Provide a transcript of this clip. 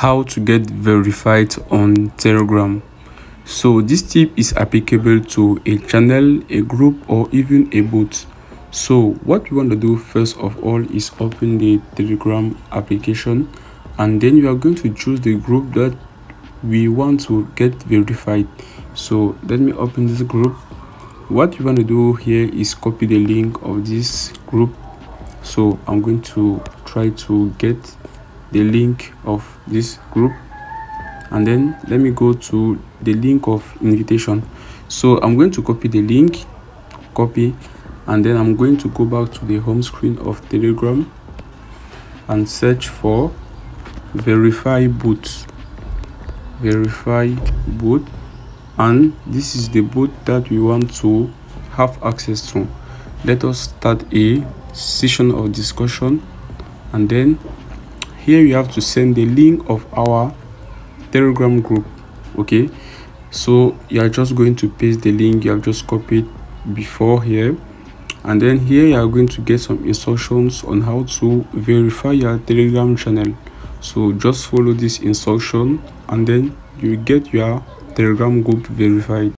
how to get verified on telegram. So this tip is applicable to a channel a group or even a bot so what we want to do first of all is open the telegram application and then you are going to choose the group that we want to get verified. So let me open this group. What you want to do here is copy the link of this group. So i'm going to try to get the link of this group. And then let me go to the link of invitation. So i'm going to copy the link copy and then i'm going to go back to the home screen of telegram and search for verify bot verify boot and this is the boot that we want to have access to. Let us start a session of discussion and then here you have to send the link of our telegram group okay? So you are just going to paste the link you have just copied before here. And then here you are going to get some instructions on how to verify your telegram channel. So just follow this instruction and then you get your telegram group verified